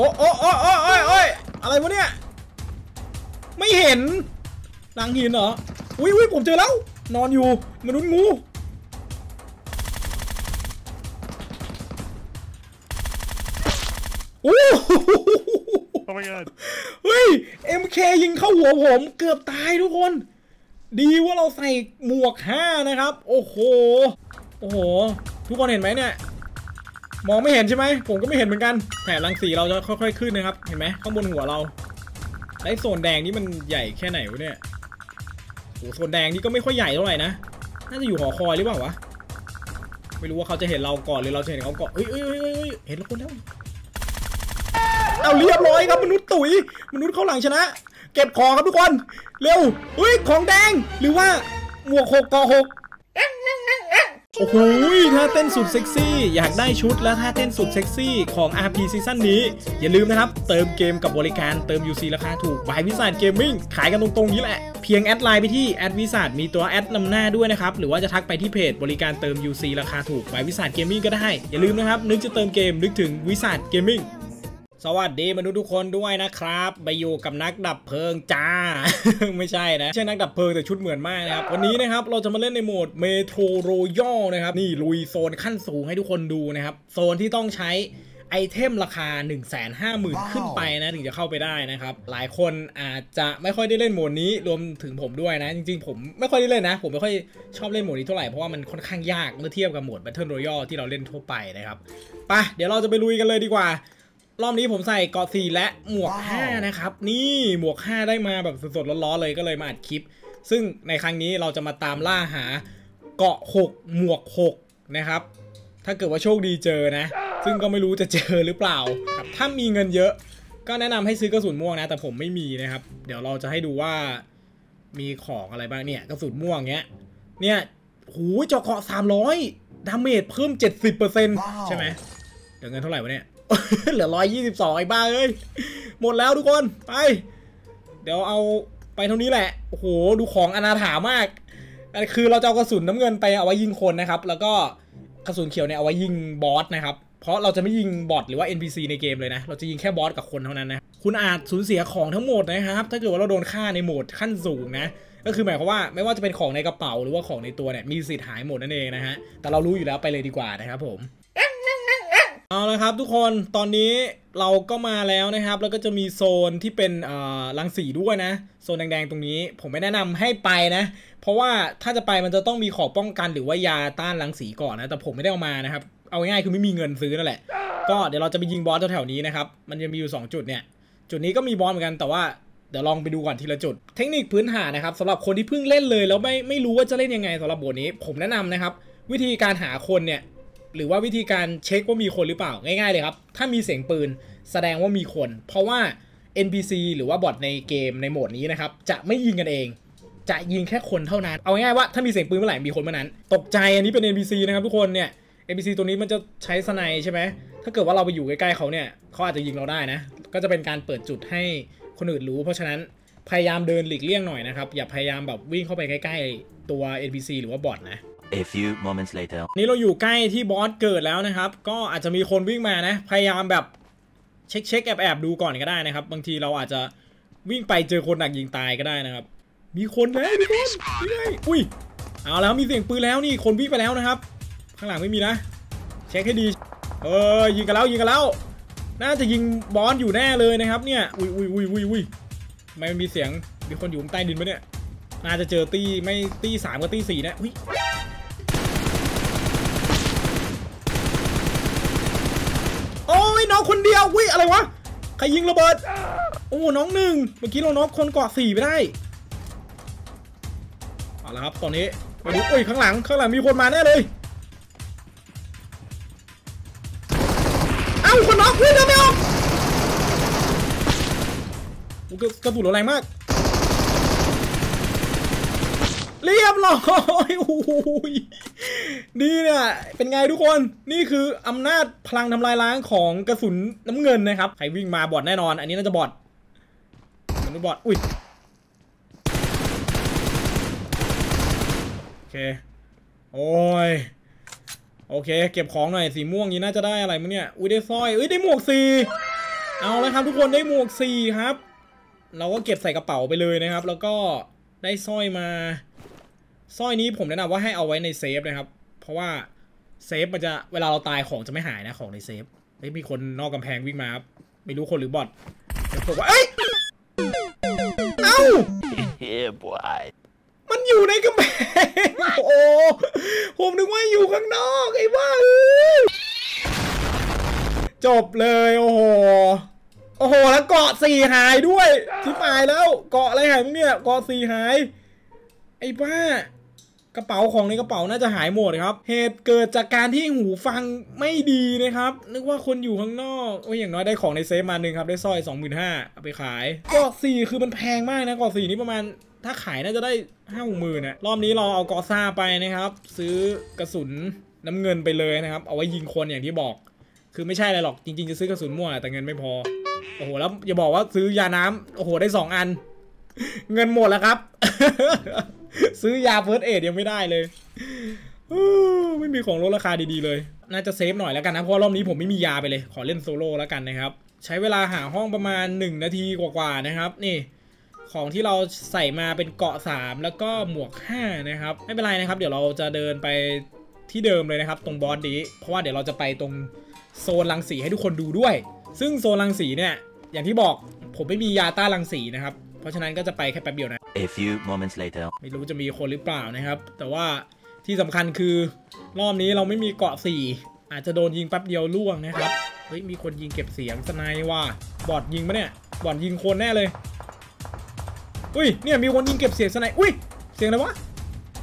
โอ้โอ้โอ้โอ้โอ้ยโอ้ยอะไรวะเนี่ย ไม่เห็นหลังหินเหรอ อุ้ยอุ้ยผมเจอแล้ว นอนอยู่มนุษย์งู โอ้โห Oh my god. เฮ้ย MK ยิงเข้าหัวผมเกือบตายทุกคน ดีว่าเราใส่หมวกห้านะครับ โอ้โห โอ้โห ทุกคนเห็นไหมเนี่ย มองไม่เห็นใช่ไหมผมก็ไม่เห็นเหมือนกันแต่รังสีเราจะค่อย ๆ ขึ้นนะครับ เห็นไหมข้างบนหัวเราไอ้โซนแดงนี่มันใหญ่แค่ไหนวะเนี่ยโอ้โซนแดงนี่ก็ไม่ค่อยใหญ่เท่าไหร่นะน่าจะอยู่หอคอยหรือเปล่าวะไม่รู้ว่าเขาจะเห็นเราก่อนหรือเราจะเห็นเขาก่อนเอ้ยเอ้ยเอ้ยเอ้ยเอ้ยเห็นแล้วคนแล้วเอาเรียบร้อยครับมนุษย์ตุ๋ยมนุษย์เข้าหลังชนะ เก็บของครับทุกคนเร็วเฮ้ยของแดงหรือว่าหมวกหกเกราะหก โอ้โหท่าเต้นสุดเซ็กซี่ อยากได้ชุดและท่าเต้นสุดเซ็กซี่ของ RP ซีซั่นนี้ อย่าลืมนะครับ เติมเกมกับบริการเติม UC ราคาถูกบายวิสา t เกมมิ่งขายกันตรงๆนี้แหละ เพียงแอดไลน์ไปที่แอดวิสา t มีตัวแอดนำหน้าด้วยนะครับ หรือว่าจะทักไปที่เพจบริการเติม UC ราคาถูกบายวิสา t เกมมิ่งก็ได้ อย่าลืมนะครับ นึกจะเติมเกมนึกถึงวิสา t เกมมิ่ง สวัสดีมนุษย์ทุกคนด้วยนะครับ ไปอยู่กับนักดับเพลิงจ้า ไม่ใช่นะไม่ใช่นักดับเพลิงแต่ชุดเหมือนมากนะครับ วันนี้นะครับเราจะมาเล่นในโหมด Metro Royale นะครับ นี่ลุยโซนขั้นสูงให้ทุกคนดูนะครับ โซนที่ต้องใช้ไอเทมราคา 1 5 0 0 0 0 ขึ้นไปนะถึงจะเข้าไปได้นะครับ หลายคนอาจจะไม่ค่อยได้เล่นโหมดนี้รวมถึงผมด้วยนะ จริงๆ ผมไม่ค่อยได้เล่นนะ ผมไม่ค่อยชอบเล่นโหมดนี้เท่าไหร่ เพราะว่ามันค่อนข้างยากเมื่อเทียบกับโหมด Battle Royale ที่เราเล่นทั่วไปนะครับไปเดี๋ยวเราจะไปลุยกันเลยดีกว่า รอบนี้ผมใส่เกาะสี่และหมวก5นะครับ นี่หมวก5ได้มาแบบสดๆร้อนๆเลยก็เลยมาอัดคลิป ซึ่งในครั้งนี้เราจะมาตามล่าหาเกาะ6หมวก6นะครับ ถ้าเกิดว่าโชคดีเจอนะ ซึ่งก็ไม่รู้จะเจอหรือเปล่าครับถ้ามีเงินเยอะ ก็แนะนำให้ซื้อกระสุนม่วงนะ แต่ผมไม่มีนะครับ เดี๋ยวเราจะให้ดูว่ามีของอะไรบ้างเนี่ยกระสุนม่วงเงี้ย เนี่ยหูเจาะเกาะ300ดาเมจเพิ่ม70%ใช่ไหมเดี๋ยวเงินเท่าไหร่วะเนี่ย เหลือร้อยยี่สิบสองไอ้บ้าเอ้ย หมดแล้วทุกคน ไป เดี๋ยวเอาไปเท่านี้แหละ โอ้โห ดูของอนาถามาก คือเราจะเอากระสุนน้ำเงินไปเอาไว้ยิงคนนะครับ แล้วก็กระสุนเขียวเนี่ยเอาไว้ยิงบอสนะครับ เพราะเราจะไม่ยิงบอทหรือว่า NPC ในเกมเลยนะ เราจะยิงแค่บอสกับคนเท่านั้นนะ คุณอาจสูญเสียของทั้งหมดนะครับ ถ้าเกิดว่าเราโดนฆ่าในโหมดขั้นสูงนะ ก็คือหมายความว่าไม่ว่าจะเป็นของในกระเป๋าหรือว่าของในตัวเนี่ยมีสิทธิ์หายหมดนั่นเองนะฮะ แต่เรารู้อยู่แล้วไปเลยดีกว่านะครับผม เอาละครับทุกคนตอนนี้เราก็มาแล้วนะครับ แล้วก็จะมีโซนที่เป็นอ่อรังสีด้วยนะ โซนแดงๆตรงนี้ ผมไม่แนะนำให้ไปนะ เพราะว่าถ้าจะไปมันจะต้องมีขอป้องกันหรือว่ายาต้านรังสีก่อนนะ แต่ผมไม่ได้เอามานะครับ เอาง่ายๆคือไม่มีเงินซื้อนั่นแหละ ก็เดี๋ยวเราจะไปยิงบอสแถวๆนี้นะครับ มันจะมีอยู่ 2 จุดเนี่ย จุดนี้ก็มีบอสเหมือนกันแต่ว่าเดี๋ยวลองไปดูก่อนทีละจุด เทคนิคพื้นฐานนะครับสำหรับคนที่เพิ่งเล่นเลยแล้วไม่ไม่รู้ว่าจะเล่นยังไงสำหรับบทนี้ ผมแนะนำนะครับ วิธีการหาคนเนี่ย หรือว่าวิธีการเช็คว่ามีคนหรือเปล่าง่ายๆเลยครับ ถ้ามีเสียงปืนแสดงว่ามีคน เพราะว่า NPC หรือว่าบอทในเกมในโหมดนี้นะครับ จะไม่ยิงกันเอง จะยิงแค่คนเท่านั้น เอาง่ายๆว่าถ้ามีเสียงปืนเมื่อไหร่มีคนเมื่อนั้น ตกใจอันนี้เป็น NPC นะครับทุกคนเนี่ย NPC ตัวนี้มันจะใช้สไนใช่ไหมถ้าเกิดว่าเราไปอยู่ใกล้ๆเขาเนี่ยเขาอาจจะยิงเราได้นะ ก็จะเป็นการเปิดจุดให้คนอื่นรู้ เพราะฉะนั้นพยายามเดินหลีกเลี่ยงหน่อยนะครับ อย่าพยายามแบบวิ่งเข้าไปใกล้ ๆ ตัว NPC หรือว่าบอทนะ A few moments later. นี่เราอยู่ใกล้ที่บอสเกิดแล้วนะครับ ก็อาจจะมีคนวิ่งมานะ พยายามแบบเช็คเช็คแอบแอบดูก่อนก็ได้นะครับ บางทีเราอาจจะวิ่งไปเจอคนดักยิงตายก็ได้นะครับ มีคนแล้วทุกคนนี่ไงอุ้ย เอาแล้วมีเสียงปืนแล้วนี่คนวิ่งไปแล้วนะครับ ข้างหลังไม่มีนะ เช็คให้ดี เออยิงกันแล้วยิงกันแล้ว น่าจะยิงบอสอยู่แน่เลยนะครับเนี่ย อุ้ยอุ้ยอุ้ยอุ้ยอุ้ยทำไมมันมีเสียงมีคนอยู่ใต้ดินไหมเนี่ย น่าจะเจอตีไม่ตีสามกับตีสี่นะอุ้ย คนเดียววิอะไรวะใครยิงระเบิด โอ้น้องหนึ่งเมื่อกี้เราน็อกคนเกาะสี่ไปได้เอาละครับตอนนี้มาดูโอ้ยข้างหลังข้างหลังมีคนมาแน่เลยเอ้าคนน็อกวิ่งเดินไม่ออกโอ้กระกระสุนเราแรงมาก เรียบร้อยโอ้ย นี่เนี่ยเป็นไงทุกคนนี่คืออำนาจพลังทำลายล้างของกระสุนน้ำเงินนะครับใครวิ่งมาบอดแน่นอน อันนี้น่าจะบอดมนุษย์บอดอุ้ยโอเคโอ้ยโอเค เก็บของหน่อยสีม่วงนี้น่าจะได้อะไรมั้งเนี่ยอุ้ยได้สร้อยอุ้ยได้หมวกสี่เอาเลยครับทุกคนได้หมวกสี่ครับ เราก็เก็บใส่กระเป๋าไปเลยนะครับ แล้วก็ได้สร้อยมาสร้อยนี้ผมแนะนำว่าให้เอาไว้ในเซฟนะครับ เพราะว่าเซฟมันจะเวลาเราตายของจะไม่หายนะของในเซฟเฮ้ยมีคนนอกกำแพงวิ่งมาครับไม่รู้คนหรือบอทเดี๋ยวผมว่าเอ้ยเอ้า yeah, boy. มันอยู่ในกำแพงโอ้ผมนึกว่าอยู่ข้างนอกไอ้บ้าเอ้ยจบเลยโอ้โหโอ้โหแล้วเกาะสี่หายด้วยชิบหายแล้วเกาะอะไรหายมั้งเนี่ยเกาะสี่หาย ไอ้บ้า กระเป๋าของในกระเป๋าน่าจะหายหมดครับ เหตุเกิดจากการที่หูฟังไม่ดีนะครับ นึกว่าคนอยู่ข้างนอกโอ้ยอย่างน้อยได้ของในเซฟมาหนึ่งครับ ได้สร้อย 25,000เอาไปขายเกราะสี่คือมันแพงมากนะเกราะสี่นี่ประมาณถ้าขายน่าจะได้ห้าหกหมื่นนะรอบนี้เราเอาเกราะสามไปนะครับ ซื้อกระสุนน้ำเงินไปเลยนะครับ เอาไว้ยิงคนอย่างที่บอก คือไม่ใช่อะไรหรอกจริง ๆ จะซื้อกระสุนม่วงแต่เงินไม่พอโอ้โหแล้วอย่าบอกว่าซื้อยาน้ำโอ้โหได้สองอัน เงินหมดแล้วครับ ซื้อยา first aid ยังไม่ได้เลยไม่มีของลดราคาดีๆเลย น่าจะเซฟหน่อยแล้วกันนะเพราะรอบนี้ผมไม่มียาไปเลย ขอเล่นโซโล่แล้วกันนะครับ ใช้เวลาหาห้องประมาณ 1 นาทีกว่าๆนะครับ นี่ ของที่เราใส่มาเป็นเกาะ 3 แล้วก็หมวก 5 นะครับ ไม่เป็นไรนะครับ เดี๋ยวเราจะเดินไปที่เดิมเลยนะครับ ตรงบอสนี้เพราะว่าเดี๋ยวเราจะไปตรงโซนรังสีให้ทุกคนดูด้วย ซึ่งโซนรังสีเนี่ย อย่างที่บอกผมไม่มียาต้านรังสีนะครับ เพราะฉะนั้นก็จะไปแค่แป๊บเดียวนะ A few moments later. ไม่รู้จะมีคนหรือเปล่านะครับ แต่ว่าที่สำคัญคือ รอบนี้เราไม่มีเกาะสี่อาจจะโดนยิงแป๊บเดียวล่วงนะครับ เฮ้ย มีคนยิงเก็บเสียงสไนว่ะบอดยิงปะเนี่ย บอดยิงคนแน่เลย อุ้ย เนี่ยมีคนยิงเก็บเสียงสไนอุ้ย เสียงอะไรวะ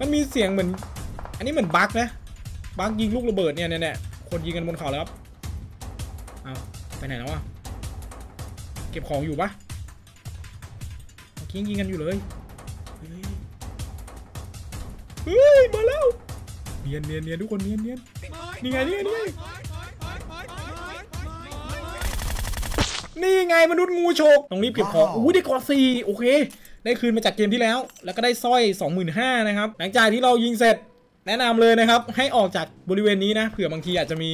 มันมีเสียงเหมือน อันนี้เหมือนบั๊กนะ บั๊กยิงลูกระเบิดเนี่ยเนี่ยเนี่ยคนยิงกันบนเขาแล้วครับ เอาไปไหนแล้ววะ เก็บของอยู่ปะ กี้ยังยิงกันอยู่เลยเฮ้ยเฮ้ยมาแล้วเนียนเนียนเนียนทุกคนเนียนเนียนนี่ไงนี่ไงนี่ไงนี่ไงมนุษย์งูฉกต้องรีบเก็บของอุ้ยได้กอดสี่โอเค ได้คืนมาจากเกมที่แล้ว แล้วก็ได้สร้อย 25,000นะครับ หลังจากที่เรายิงเสร็จแนะนำเลยนะครับ ให้ออกจากบริเวณนี้นะเผื่อบางทีอาจจะมี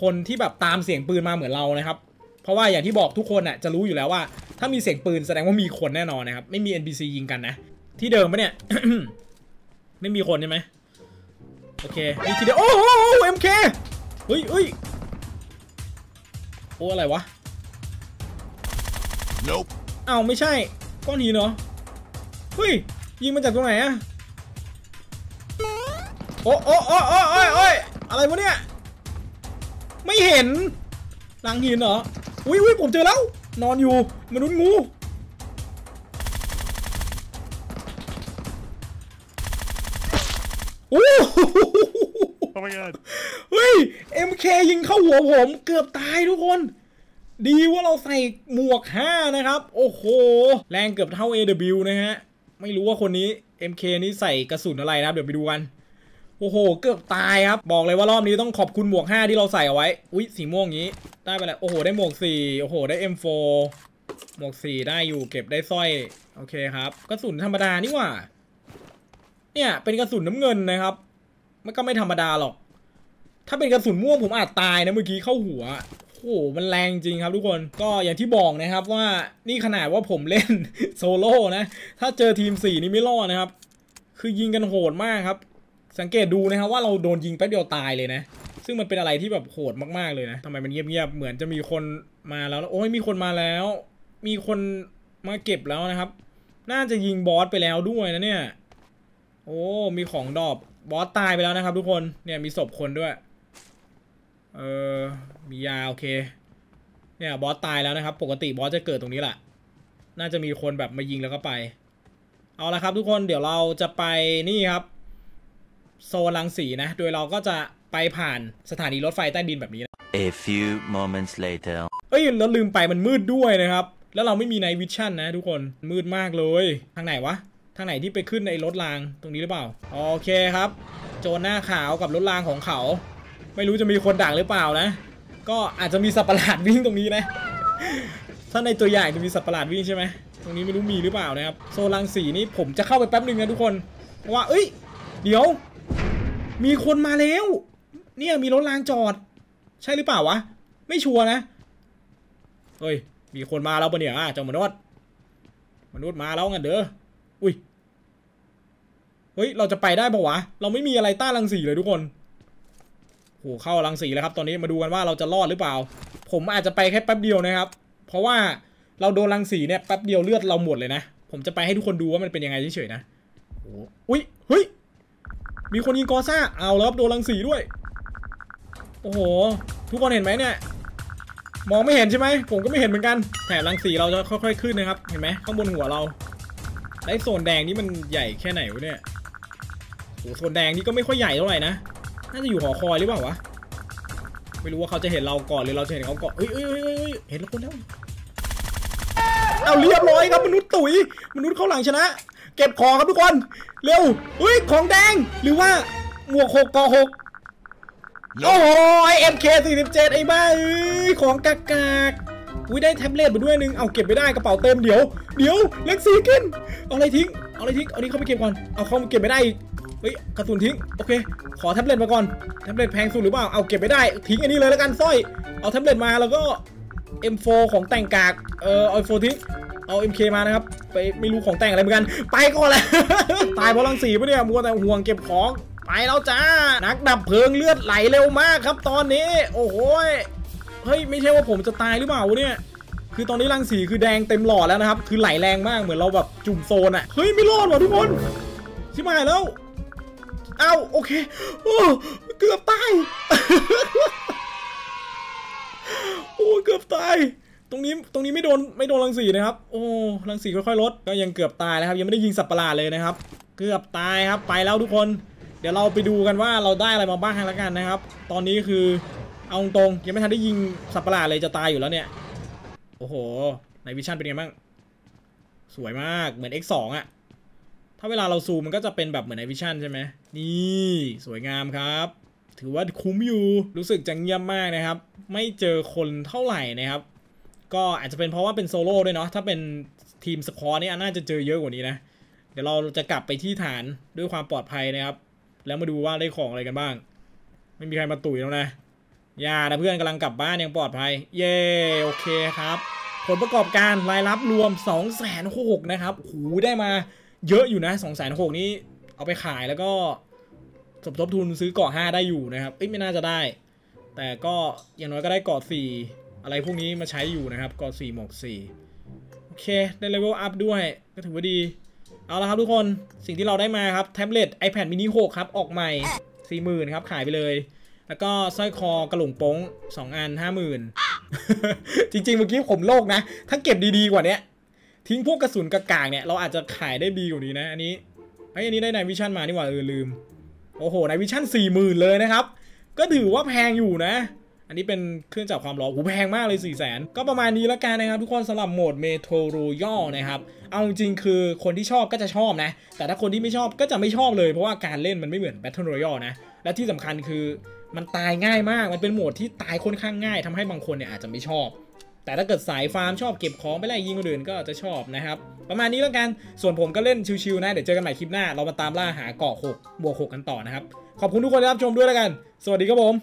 คนที่แบบตามเสียงปืนมาเหมือนเรานะครับ เพราะว่าอย่างที่บอกทุกคนน่ะจะรู้อยู่แล้วว่า ถ้ามีเสียงปืนแสดงว่ามีคนแน่นอนนะครับ ไม่มี NPC ยิงกันนะ ที่เดิมปะเนี่ย ไม่มีคนใช่ไหมโอเคมีทีเดียว โอ้โหเอ็มเคเฮ้ยเฮ้ยโอ้อะไรวะ Nope. อ้าวไม่ใช่ก้อนหินเหรอเฮ้ย ยิงมาจากตรงไหนอะโอ้โอ้โอ้โอ้โอ้ยโอ้ยอะไรวะเนี่ย ไม่เห็นหลังหินเหรอ อุ้ยอุ้ยผมเจอแล้ว นอนอยู่มนุษย์งูโอ้โห Oh my god. เฮ้ย MK ยิงเข้าหัวผมเกือบตายทุกคน ดีว่าเราใส่หมวก 5 นะครับ โอ้โห แรงเกือบเท่า AW นะฮะ ไม่รู้ว่าคนนี้ MK นี้ใส่กระสุนอะไรนะครับเดี๋ยวไปดูกัน โอ้โห เกือบตายครับ บอกเลยว่ารอบนี้ต้องขอบคุณหมวก 5 ที่เราใส่เอาไว้ อุ๊ยสีม่วงงนี้ ได้ไปแล้ว โอ้โห ได้หมวก 4 โอ้โห ได้ M4 หมวก 4 ได้อยู่ เก็บได้สร้อย โอเคครับ กระสุนธรรมดานี่หว่า เนี่ย เป็นกระสุนน้ำเงินนะครับ มันก็ไม่ธรรมดาหรอก ถ้าเป็นกระสุนม่วงผมอาจตายนะเมื่อกี้เข้าหัวโอ้โห มันแรงจริงครับทุกคน ก็อย่างที่บอกนะครับว่านี่ขนาดว่าผมเล่นโซโล่นะ ถ้าเจอทีม 4 นี่ไม่รอดนะครับ คือยิงกันโหดมากครับ สังเกตดูนะครับว่าเราโดนยิงแป๊บเดียวตายเลยนะ ซึ่งมันเป็นอะไรที่แบบโหดมากๆเลยนะทำไมมันเงียบๆเหมือนจะมีคนมาแล้วโอ้ยมีคนมาแล้ว มีคนมาเก็บแล้วนะครับ น่าจะยิงบอสไปแล้วด้วยนะเนี่ย โอ้มีของดอปบอสตายไปแล้วนะครับ ทุกคนเนี่ยมีศพคนด้วย เออมียาโอเค เนี่ยบอสตายแล้วนะครับ ปกติบอสจะเกิดตรงนี้แหละน่าจะมีคนแบบมายิงแล้วก็ไป เอาละครับทุกคนเดี๋ยวเราจะไปนี่ครับ โซนรังสีนะ โดยเราก็จะไปผ่านสถานีรถไฟใต้ดินแบบนี้นะ A few moments later. เอ้ยแล้วลืมไปมันมืดด้วยนะครับ แล้วเราไม่มีไนวิชั่นนะทุกคนมืดมากเลย ทางไหนวะ ทางไหนที่ไปขึ้นในรถรางตรงนี้หรือเปล่า โอเคครับ โจรหน้าขาวกับรถรางของเขา ไม่รู้จะมีคนดักหรือเปล่านะ ก็อาจจะมีสัตว์ประหลาดวิ่งตรงนี้นะ ถ้าในตัวอย่างจะมีสัตว์ประหลาดวิ่งใช่ไหมตรงนี้ไม่รู้มีหรือเปล่านะครับ โซลังสีนี่ผมจะเข้าไปแป๊บหนึ่งนะทุกคนเพราะว่าเอ้ย เดี๋ยว มีคนมาแล้ว เนี่ยมีรถรางจอด ใช่หรือเปล่าวะ ไม่ชัวร์นะ เฮ้ย มีคนมาแล้วปะเนี่ยอะเจ้ามนุษย์ มนุษย์มาแล้วงั้นเด้อ อุ้ย เฮ้ย เราจะไปได้ปะวะ เราไม่มีอะไรต้านรังสีเลยทุกคนโหเข้ารังสีแล้วครับตอนนี้มาดูกันว่าเราจะรอดหรือเปล่า ผมอาจจะไปแค่แป๊บเดียวนะครับ เพราะว่าเราโดนรังสีเนี่ยแป๊บเดียวเลือดเราหมดเลยนะ ผมจะไปให้ทุกคนดูว่ามันเป็นยังไงเฉยๆนะโอ้อุ้ยเฮ้ย มีคนยิงกอซ่า เอาแล้วครับโดนรังสีด้วย โอ้โห ทุกคนเห็นไหมเนี่ย มองไม่เห็นใช่ไหม ผมก็ไม่เห็นเหมือนกันแต่รังสีเราจะค่อย ๆ ขึ้นนะครับ เห็นไหมข้างบนหัวเรา ไอ้โซนแดงนี่มันใหญ่แค่ไหนวะเนี่ย โอ้โซนแดงนี่ก็ไม่ค่อยใหญ่เท่าไหร่นะ น่าจะอยู่หอคอยหรือเปล่าวะ ไม่รู้ว่าเขาจะเห็นเราก่อนหรือเราจะเห็นเขาก่อนเอ้ยเอ้ยเอ้ยเอ้ยเอ้ยเห็นแล้วคนแล้วเอาเรียบร้อยครับมนุษย์ตุ๋ยมนุษย์เข้าหลังชนะ เก็บของครับทุกคน เร็วเฮ้ยของแดง หรือว่าหมวกหกกอหกโอ้โหเอ็มเคสี่สิบเจ็ดไอ้บ้าเอ้ยของกากากอุ้ยได้แท็บเล็ตมาด้วยนึง เอาเก็บไม่ได้กระเป๋าเต็มเดี๋ยว เดี๋ยวเล็กซีขึ้นเอาอะไรทิ้ง เอาอะไรทิ้ง เอานี้เข้าไปเก็บก่อน เอาเข้ามาเก็บไม่ได้อีกเฮ้ยกระสุนทิ้ง โอเค ขอแท็บเล็ตมาก่อน แท็บเล็ตแพงสุดหรือเปล่า เอาเก็บไม่ได้ ทิ้งอันนี้เลยแล้วกันสร้อย เอาแท็บเล็ตมาแล้วก็ M4 ของแต่งกาก เออเอา M4 ทิ้ง เอา MK มานะครับ ไปไม่รู้ของแต่งอะไรเหมือนกัน ไปก่อนแหละตายเพราะรังสีปะเนี่ยมัวแต่ห่วงเก็บของ ไปแล้วจ้า นักดับเพลิงเลือดไหลเร็วมากครับ ตอนนี้ โอ้โหยเฮ้ยไม่ใช่ว่าผมจะตายหรือเปล่าเนี่ย คือตอนนี้รังสีคือแดงเต็มหลอดแล้วนะครับ คือไหลแรงมากเหมือนเราแบบจุ่มโซนอะเฮ้ยไม่รอดว่ะทุกคน ชิบหายแล้ว เอ้าโอเค โอ้เกือบตาย โอ้เกือบตาย ตรงนี้ตรงนี้ไม่โดนไม่โดนรังสีนะครับ โอ้รังสีค่อยๆลดก็ยังเกือบตายแล้วครับ ยังไม่ได้ยิงสัตว์ประหลาดเลยนะครับ เกือบตายครับไปแล้วทุกคน เดี๋ยวเราไปดูกันว่าเราได้อะไรมาบ้างแล้วกันนะครับ ตอนนี้คือเอาตรงยังไม่ทันได้ยิงสัตว์ประหลาดเลยจะตายอยู่แล้วเนี่ย โอ้โห night vision เป็นไงบ้างสวยมากเหมือน X2 อะถ้าเวลาเราซูมมันก็จะเป็นแบบเหมือน night vision ใช่ไหมนี่สวยงามครับถือว่าคุ้มอยู่ รู้สึกจะเงียบมากนะครับ ไม่เจอคนเท่าไหร่นะครับ ก็อาจจะเป็นเพราะว่าเป็นโซโล่ด้วยเนาะถ้าเป็นทีม squad เนี่ยน่าจะเจอเยอะกว่านี้นะ เดี๋ยวเราจะกลับไปที่ฐานด้วยความปลอดภัยนะครับ แล้วมาดูว่าได้ของอะไรกันบ้าง ไม่มีใครมาตุ๋ยแล้วนะอย่านะเพื่อนกำลังกลับบ้านย่างปลอดภัย เย้โอเคครับ ผลประกอบการรายรับรวม2 6 0 0 0นะครับหูได้มาเยอะอยู่นะ2 6 0 0 0นี้เอาไปขายแล้วก็สมทบทุนซื้อเกาะ5ได้อยู่นะครับเอ้ยไม่น่าจะได้ แต่ก็อย่างน้อยก็ได้เกาะ4 อะไรพวกนี้มาใช้อยู่นะครับกาะ4หมวก4โอเค ได้ level up ด้วย ก็ถือว่าดี เอาละครับทุกคนสิ่งที่เราได้มาครับแท็บเล็ต iPad mini 6 ครับ ออกใหม่ 40,000 ครับขายไปเลย แล้วก็สร้อยคอกระหลงป้ง 2 อัน 50,000 จริงๆ เมื่อกี้ผมโลภนะ ถ้าเก็บดีๆกว่านี้ทิ้งพวกกระสุนกากๆ เนี่ยเราอาจจะขายได้ดีกว่านี้นะอันนี้ไอ้อันนี้ได้ night vision มานี่หว่าเออลืม โอ้โห night vision 4 0,000 เลยนะครับ ก็ถือว่าแพงอยู่นะ อันนี้เป็นเครื่องจับความร้อนโอ้โหแพงมากเลย4 0 0 0 0 0ก็ประมาณนี้ล้วกันนะครับ ทุกคนสำหรับโหมด Metro Royal นะครับ เอาจริงคือคนที่ชอบก็จะชอบนะ แต่ถ้าคนที่ไม่ชอบก็จะไม่ชอบเลย เพราะว่าการเล่นมันไม่เหมือน Battle Royale นะ และที่สำคัญคือมันตายง่ายมาก มันเป็นโหมดที่ตายค่อนข้างง่ายทำให้บางคนเนี่ยอาจจะไม่ชอบแต่ถ้าเกิดสายฟาร์มชอบเก็บของไปไล่ยิงคนอื่นก็จะชอบนะครับ ประมาณนี้แล้วกัน ส่วนผมก็เล่นชิวๆนะ เดี๋ยวเจอกันใหม่คลิปหน้า เรามาตามล่าหาเกาะ6บวก6กันต่อนะครับ ขอบคุณทุกคนที่รับชมด้วยแล้วกัน สวัสดีครับผม